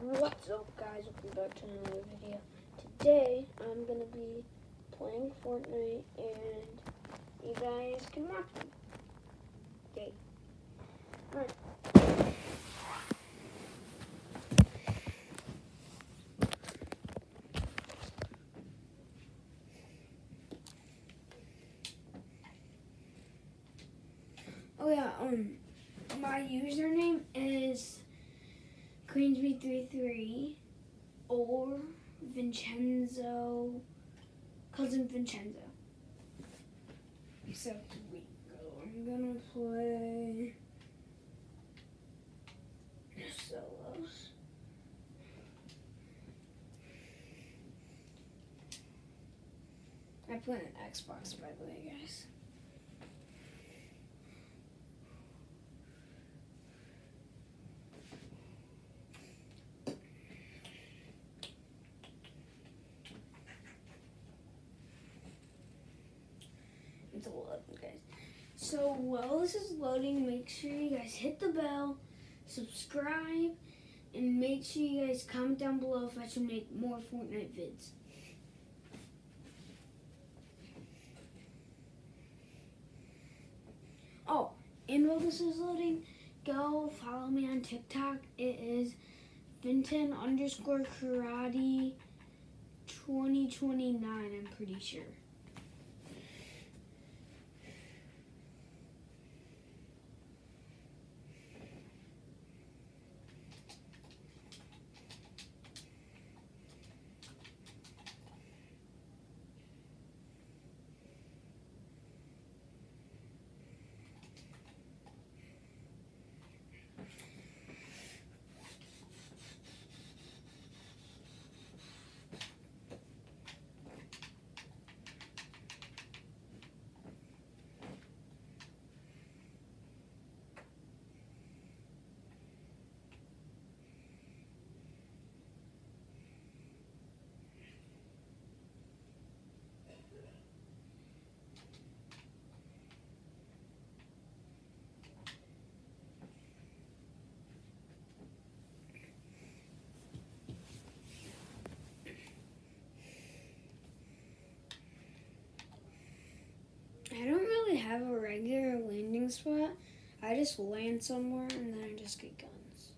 What's up guys, welcome back to another video. Today, I'm gonna be playing Fortnite and you guys can watch me. Yay. Alright. Oh yeah, um, my username is Queensby33 or Vincenzo, cousin Vincenzo. So we go. I'm gonna play solos. I play an Xbox, by the way, guys. Guys. So while this is loading, make sure you guys hit the bell, subscribe, and make sure you guys comment down below if I should make more Fortnite vids. Oh, and while this is loading, go follow me on TikTok. It is Vinton underscore karate 2029, I'm pretty sure. I just land somewhere and then I just get guns.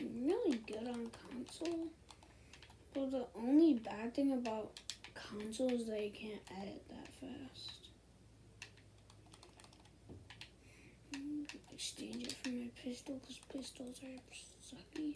Really good on console. But the only bad thing about console is that you can't edit that fast. Mm, Exchange it for my pistol because pistols are sucky.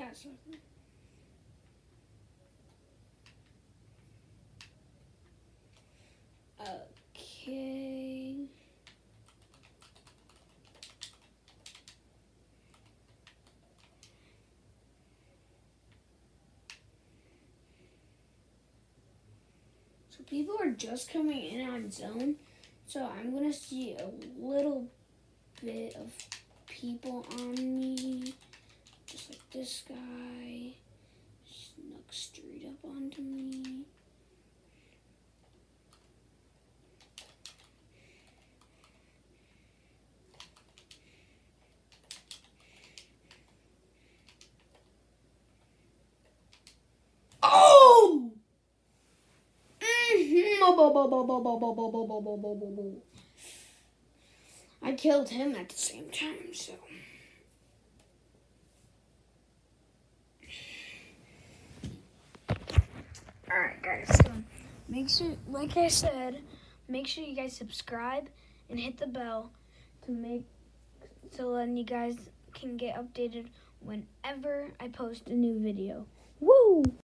Take that, sucker. Okay. So people are just coming in on zone. So I'm gonna see a little bit of people on me. Just like this guy. Snuck straight up onto me. Oh! Mhm. I killed him at the same time, so. Alright, guys, so make sure, like I said, make sure you guys subscribe and hit the bell to make, so then you guys can get updated whenever I post a new video. Woo!